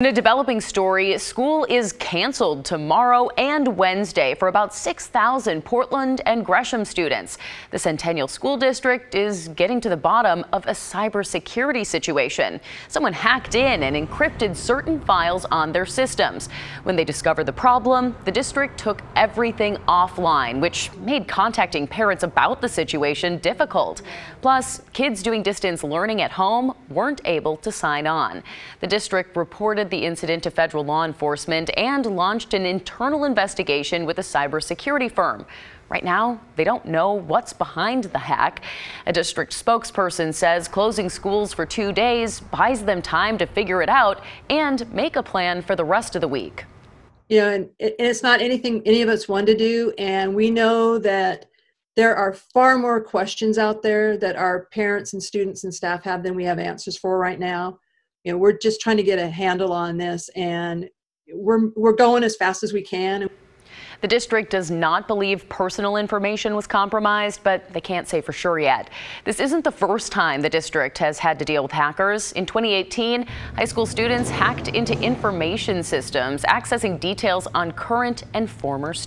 In a developing story, school is canceled tomorrow and Wednesday for about 6,000 Portland and Gresham students. The Centennial School District is getting to the bottom of a cybersecurity situation. Someone hacked in and encrypted certain files on their systems. When they discovered the problem, the district took everything offline, which made contacting parents about the situation difficult. Plus, kids doing distance learning at home weren't able to sign on. The district reported the incident to federal law enforcement and launched an internal investigation with a cybersecurity firm. Right now, they don't know what's behind the hack. A district spokesperson says closing schools for two days buys them time to figure it out and make a plan for the rest of the week. You know, and it's not anything any of us want to do. And we know that there are far more questions out there that our parents and students and staff have than we have answers for right now you know we're just trying to get a handle on this and we're we're going as fast as we can the district does not believe personal information was compromised, but they can't say for sure yet. This isn't the first time the district has had to deal with hackers. In 2018, high school students hacked into information systems, accessing details on current and former students.